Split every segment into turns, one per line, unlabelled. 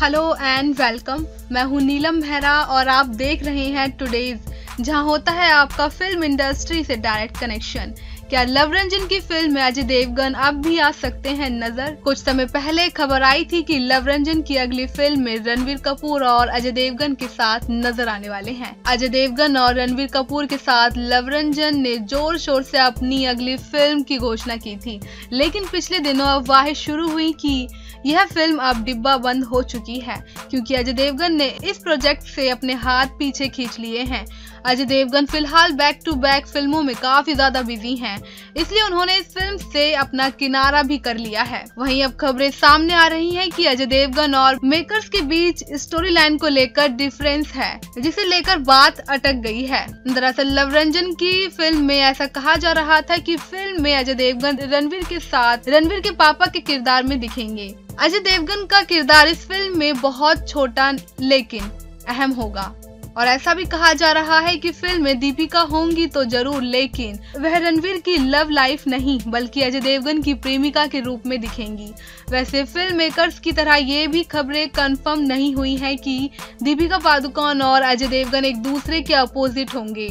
Hello and welcome मैं हूँ नीलम मेहरा और आप देख रहे हैं टुडेज जहाँ होता है आपका फ़िल्म इंडस्ट्री से डायरेक्ट कनेक्शन क्या लव रंजन की फ़िल्म में अजय देवगन अब भी आ सकते हैं नज़र? कुछ समय पहले खबर आई थी कि लव रंजन की अगली फ़िल्म में रणवीर कपूर और अजय देवगन के साथ नज़र आने वाले हैं। अजय देवगन और रणवीर कपूर के साथ लव रंजन ने ज़ोर शोर से अपनी अगली फ़िल्म की घोषणा की थी। लेकिन पिछले दिनों अफवाहें शुरू हुई कि यह फ़िल्म अब डिब्बा बंद हो चुकी है, क्योंकि अजय देवगन ने इस प्रोजेक्ट से अपने हाथ पीछे खींच लिए हैं। अजय देवगन फ़िलहाल बैक टू बैक फ़िल्मों में काफ़ी ज़्यादा बिज़ी हैं। इसलिए उन्होंने इस फ़िल्म से अपना किनारा भी कर लिया है। वहीं अब खबरें सामने आ रही हैं कि अजय देवगन और मेकर्स के बीच स्टोरी लाइन को लेकर डिफरेंस है, जिसे लेकर बात अटक गई है। दरअसल लव रंजन की फ़िल्म में ऐसा कहा जा रहा था कि फ़िल्म में अजय देवगन रणवीर के साथ, रणवीर के पापा के किरदार में दिखेंगे। अजय देवगन का किरदार इस फ़िल्म में बहुत छोटा लेकिन अहम होगा। और ऐसा भी कहा जा रहा है कि फ़िल्म में दीपिका होंगी तो ज़रूर, लेकिन वह रणवीर की लव लाइफ नहीं, बल्कि अजय देवगन की प्रेमिका के रूप में दिखेंगी। वैसे फ़िल्म मेकर्स की तरह ये भी खबरें कंफर्म नहीं हुई है कि दीपिका पादुकोण और अजय देवगन एक दूसरे के अपोजिट होंगे।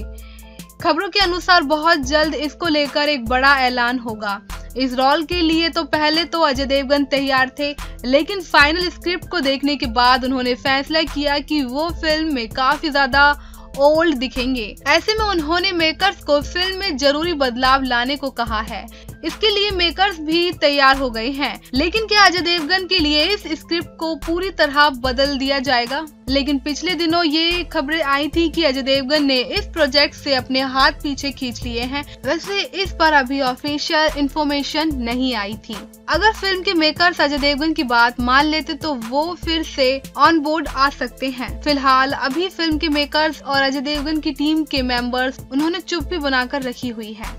खबरों के अनुसार बहुत जल्द इसको लेकर एक बड़ा ऐलान होगा। इस रोल के लिए तो पहले तो अजय देवगन तैयार थे, लेकिन फाइनल स्क्रिप्ट को देखने के बाद उन्होंने फैसला किया कि वो फ़िल्म में काफ़ी ज़्यादा ओल्ड दिखेंगे। ऐसे में उन्होंने मेकर्स को फ़िल्म में ज़रूरी बदलाव लाने को कहा है। इसके लिए मेकर्स भी तैयार हो गए हैं। लेकिन क्या अजय देवगन के लिए इस स्क्रिप्ट को पूरी तरह बदल दिया जाएगा? लेकिन पिछले दिनों ये खबरें आई थी कि अजय देवगन ने इस प्रोजेक्ट से अपने हाथ पीछे खींच लिए हैं। वैसे इस पर अभी ऑफिशियल इंफॉर्मेशन नहीं आई थी। अगर फ़िल्म के मेकर्स अजय देवगन की बात मान लेते तो वो फिर से ऑन बोर्ड आ सकते हैं। फ़िलहाल अभी फ़िल्म के मेकर्स और अजय देवगन की टीम के मेंबर्स उन्होंने चुप्पी बनाकर रखी हुई है।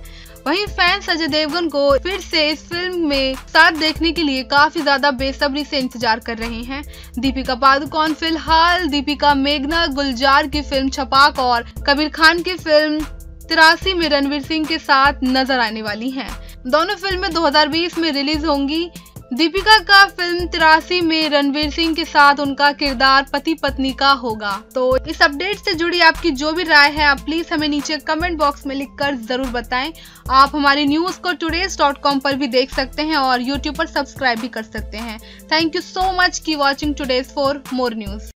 वहीं फैंस अजय देवगन को फिर से इस फ़िल्म में साथ देखने के लिए काफ़ी ज़्यादा बेसब्री से इंतज़ार कर रहे हैं दीपिका पादुकोण फ़िलहाल दीपिका मेघना, गुलजार की फ़िल्म छपाक और कबीर खान की फ़िल्म तिरासी में रणवीर सिंह के साथ नज़र आने वाली हैं। दोनों फ़िल्में 2020 में रिलीज़ होंगी दीपिका का फ़िल्म तिरासी में रणवीर सिंह के साथ उनका किरदार पति पत्नी का होगा। तो इस अपडेट से जुड़ी आपकी जो भी राय है, आप प्लीज़ हमें नीचे कमेंट बॉक्स में लिखकर ज़रूर बताएँ। आप हमारी न्यूज़ को टूडेज डॉट कॉम पर भी देख सकते हैं और यूट्यूब पर सब्सक्राइब भी कर सकते हैं। थैंक यू सो मच की watching today's for more news